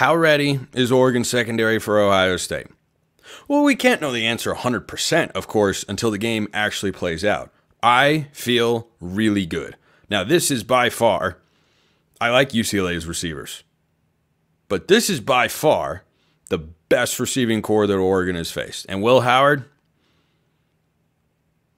How ready is Oregon secondary for Ohio State? Well, we can't know the answer 100%, of course, until the game actually plays out. I feel really good. Now, this is by far, I like UCLA's receivers, but this is by far the best receiving corps that Oregon has faced. And Will Howard,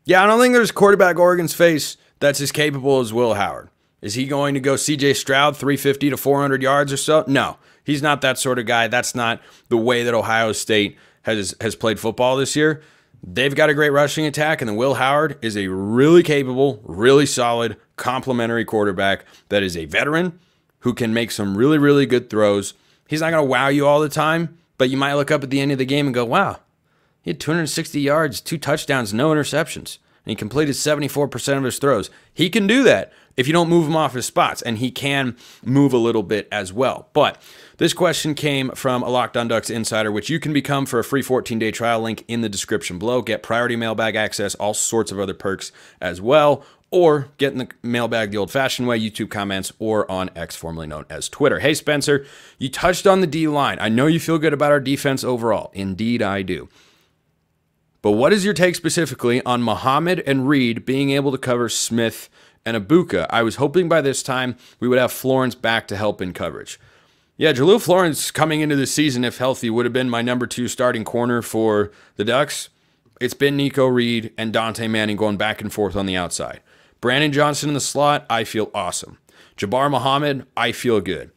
yeah, I don't think there's a quarterback Oregon's face that's as capable as Will Howard. Is he going to go CJ Stroud 350 to 400 yards or so? No, he's not that sort of guy. That's not the way that Ohio State has has played football this year. They've got a great rushing attack, and then Will Howard is a really capable, really solid, complementary quarterback that is a veteran who can make some really, really good throws. He's not going to wow you all the time, but you might look up at the end of the game and go, wow, he had 260 yards, two touchdowns, no interceptions, and he completed 74% of his throws. He can do that if you don't move him off his spots, and he can move a little bit as well. But this question came from a Locked On Ducks insider, which you can become for a free 14 day trial link in the description below. Get priority mailbag access, all sorts of other perks as well. Or get in the mailbag the old fashioned way, YouTube comments, or on X, formerly known as Twitter. Hey, Spencer, you touched on the D line. I know you feel good about our defense overall. Indeed, I do. But what is your take specifically on Muhammad and Reed being able to cover Smith and Egbuka. I was hoping by this time we would have Florence back to help in coverage. Yeah, Jahlil Florence coming into the season, if healthy, would have been my number two starting corner for the Ducks. It's been Nikko Reed and Dontae Manning going back and forth on the outside. Brandon Johnson in the slot, I feel awesome. Jabbar Muhammad, I feel good.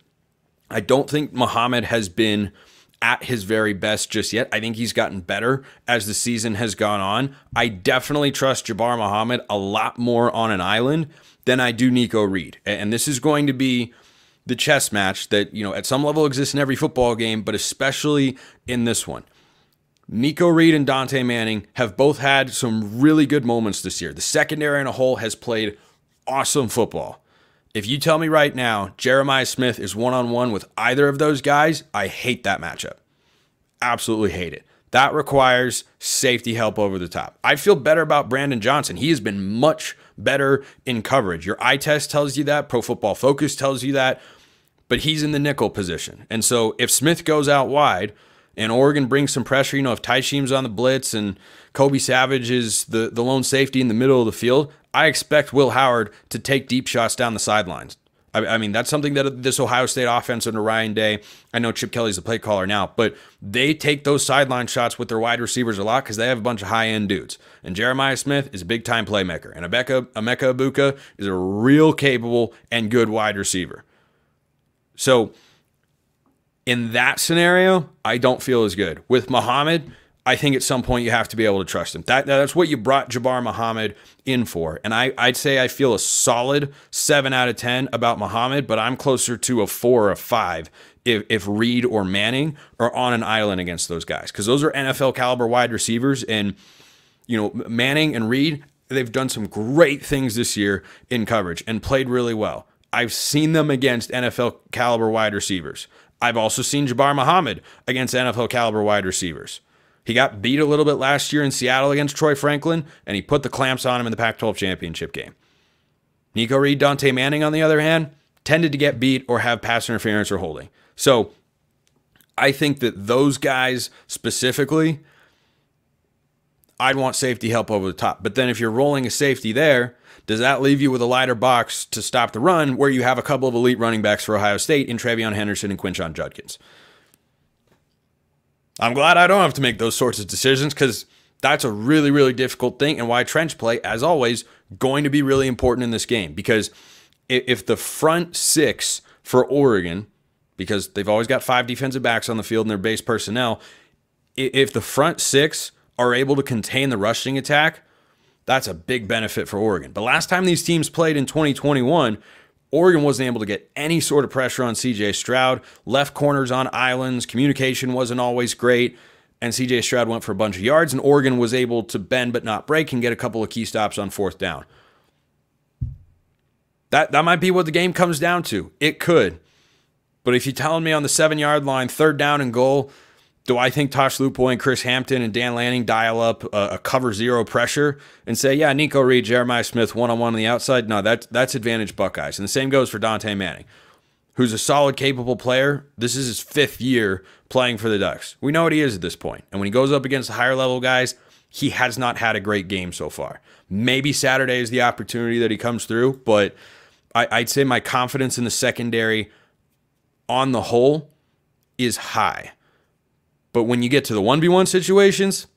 I don't think Muhammad has been at his very best just yet. I think he's gotten better as the season has gone on. I definitely trust Jabbar Muhammad a lot more on an island than I do Nikko Reed. And this is going to be the chess match that, you know, at some level exists in every football game, but especially in this one. Nikko Reed and Dontae Manning have both had some really good moments this year. The secondary in a whole has played awesome football. If you tell me right now Jeremiah Smith is one on one with either of those guys, I hate that matchup. Absolutely hate it. That requires safety help over the top. I feel better about Brandon Johnson. He has been much better in coverage. Your eye test tells you that, Pro Football Focus tells you that but he's in the nickel position. And so if Smith goes out wide and Oregon brings some pressure, you know, if Tysheem's on the blitz and Kobe Savage is the, the lone safety in the middle of the field, I expect Will Howard to take deep shots down the sidelines. I, I mean, that's something that this Ohio State offense under Ryan Day, I know Chip Kelly's the play caller now, but they take those sideline shots with their wide receivers a lot because they have a bunch of high end dudes. And Jeremiah Smith is a big time playmaker. And Emeka, Emeka Egbuka is a real capable and good wide receiver. So in that scenario, I don't feel as good. With Muhammad, I think at some point you have to be able to trust him. That, that's what you brought Jabbar Muhammad in for. And I, I'd say I feel a solid seven out of 10 about Muhammad, but I'm closer to a four or a five if, if Reed or Manning are on an island against those guys. Because those are NFL caliber wide receivers. And, you know, Manning and Reed, they've done some great things this year in coverage and played really well. I've seen them against NFL caliber wide receivers. I've also seen Jabbar Muhammad against NFL caliber wide receivers. He got beat a little bit last year in Seattle against Troy Franklin, and he put the clamps on him in the Pac 12 championship game. Nikko Reed, Dontae Manning, on the other hand, tended to get beat or have pass interference or holding. So I think that those guys specifically, I'd want safety help over the top. But then if you're rolling a safety there, does that leave you with a lighter box to stop the run where you have a couple of elite running backs for Ohio State in TreVeyon Henderson and Quinshon Judkins? I'm glad I don't have to make those sorts of decisions because that's a really, really difficult thing and why trench play, as always, going to be really important in this game. Because if the front six for Oregon, because they've always got five defensive backs on the field and their base personnel, if the front six are able to contain the rushing attack, that's a big benefit for Oregon. But last time these teams played in 2021, Oregon wasn't able to get any sort of pressure on CJ Stroud. Left corners on islands, communication wasn't always great, and CJ Stroud went for a bunch of yards, and Oregon was able to bend but not break and get a couple of key stops on fourth down. That that might be what the game comes down to. It could. But if you're telling me on the seven yard line, third down and goal, do I think Tosh Lupoi and Chris Hampton and Dan Lanning dial up a, a, cover zero pressure and say, yeah, Nikko Reed, Jeremiah Smith, one on one on the outside? No, that's that's advantage Buckeyes. And the same goes for Dontae Manning. who's a solid, capable player. This is his fifth year playing for the Ducks. We know what he is at this point. And when he goes up against the higher level guys, he has not had a great game so far. Maybe Saturday is the opportunity that he comes through, but I, would say my confidence in the secondary on the whole is high. But when you get to the 1v1 situations,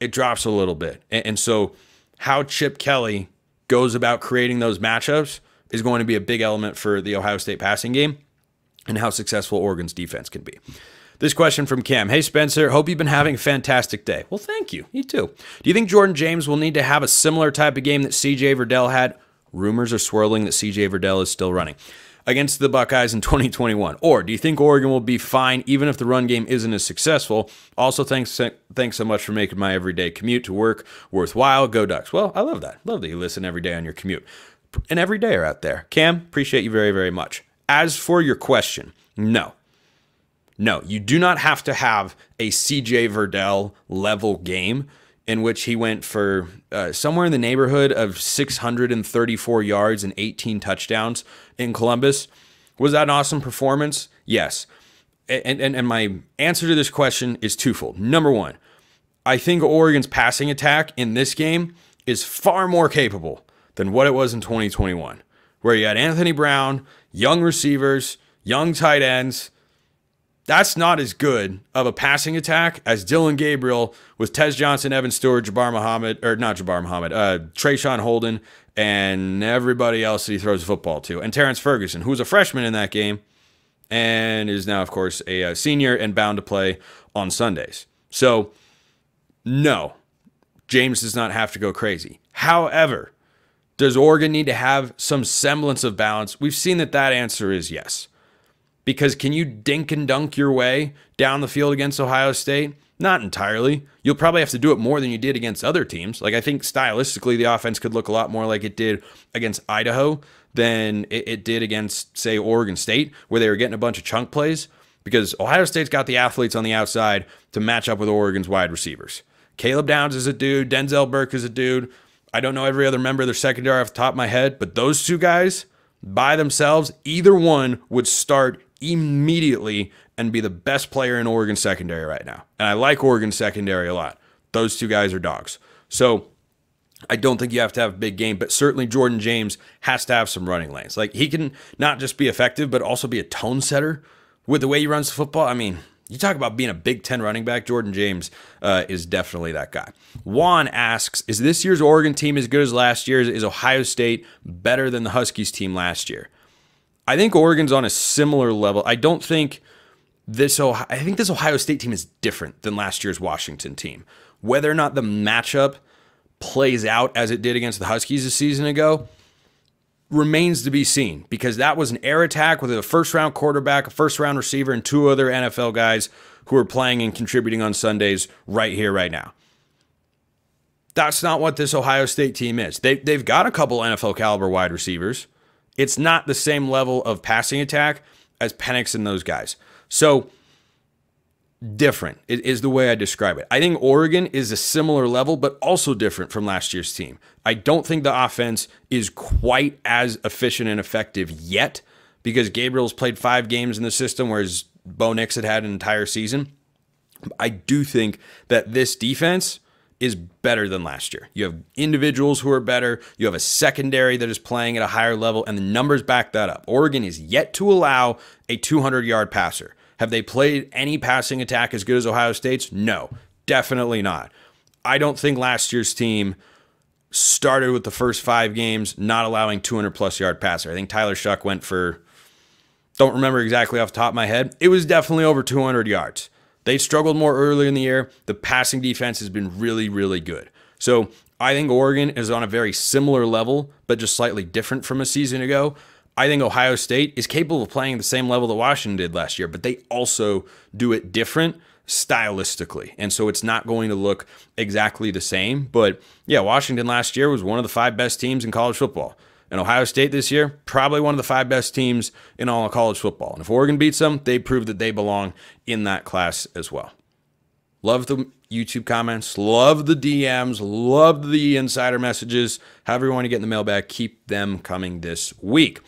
it drops a little bit. And, so, how Chip Kelly goes about creating those matchups is going to be a big element for the Ohio State passing game and how successful Oregon's defense can be. This question from Cam. Hey, Spencer, hope you've been having a fantastic day. Well, thank you. You too. Do you think Jordan James will need to have a similar type of game that CJ Verdell had? Rumors are swirling that CJ Verdell is still running against the Buckeyes in 2021? Or do you think Oregon will be fine even if the run game isn't as successful? Also, thanks thanks so much for making my everyday commute to work worthwhile. Go Ducks. Well, I love that. Love that you listen every day on your commute. And every day are out there. Cam, appreciate you very, very much. As for your question, no. No, you do not have to have a CJ Verdell level game in which he went for uh, somewhere in the neighborhood of 634 yards and 18 touchdowns in Columbus. Was that an awesome performance? Yes. And, and, and my answer to this question is twofold. Number one, I think Oregon's passing attack in this game is far more capable than what it was in 2021, where you had Anthony Brown, young receivers, young tight ends, that's not as good of a passing attack as Dillon Gabriel with Tez Johnson, Evan Stewart, Jabbar Muhammad, or not Jabbar Muhammad, uh, Traeshon Holden, and everybody else that he throws football to. And Terrence Ferguson, who was a freshman in that game and is now, of course, a, a senior and bound to play on Sundays. So, no, James does not have to go crazy. However, does Oregon need to have some semblance of balance? We've seen that that answer is yes. Because can you dink and dunk your way down the field against Ohio State? Not entirely. You'll probably have to do it more than you did against other teams. Like I think stylistically, the offense could look a lot more like it did against Idaho than it, did against, say, Oregon State, where they were getting a bunch of chunk plays. Because Ohio State's got the athletes on the outside to match up with Oregon's wide receivers. Caleb Downs is a dude. Denzel Burke is a dude. I don't know every other member of their secondary off the top of my head, but those two guys by themselves, either one would start immediately and be the best player in Oregon secondary right now. And I like Oregon secondary a lot. Those two guys are dogs. So I don't think you have to have a big game, but certainly Jordan James has to have some running lanes. Like he can not just be effective, but also be a tone setter with the way he runs the football. I mean, you talk about being a Big Ten running back. Jordan James uh, is definitely that guy. Juan asks Is this year's Oregon team as good as last year's? Is Ohio State better than the Huskies team last year? I think Oregon's on a similar level. I don't think this Ohio, I think this Ohio State team is different than last year's Washington team. Whether or not the matchup plays out as it did against the Huskies a season ago remains to be seen because that was an air attack with a first round quarterback, a first round receiver, and two other NFL guys who are playing and contributing on Sundays right here, right now. That's not what this Ohio State team is. They, they've got a couple NFL caliber wide receivers. It's not the same level of passing attack as Penix and those guys. So different is the way I describe it. I think Oregon is a similar level, but also different from last year's team. I don't think the offense is quite as efficient and effective yet because Gabriel's played five games in the system, whereas Bo Nix had had an entire season. I do think that this defense is better than last year. You have individuals who are better. You have a secondary that is playing at a higher level, and the numbers back that up. Oregon is yet to allow a 200 yard passer. Have they played any passing attack as good as Ohio State's? No, definitely not. I don't think last year's team started with the first five games not allowing 200 plus yard passer. I think Tyler Shough went for, don't remember exactly off the top of my head. It was definitely over 200 yards. They struggled more earlier in the year. The passing defense has been really, really good. So I think Oregon is on a very similar level, but just slightly different from a season ago. I think Ohio State is capable of playing the same level that Washington did last year, but they also do it different stylistically. And so it's not going to look exactly the same. But yeah, Washington last year was one of the five best teams in college football. And Ohio State this year, probably one of the five best teams in all of college football. And if Oregon beats them, they prove that they belong in that class as well. Love the YouTube comments, love the DMs, love the insider messages. However, you want to get in the mailbag, keep them coming this week.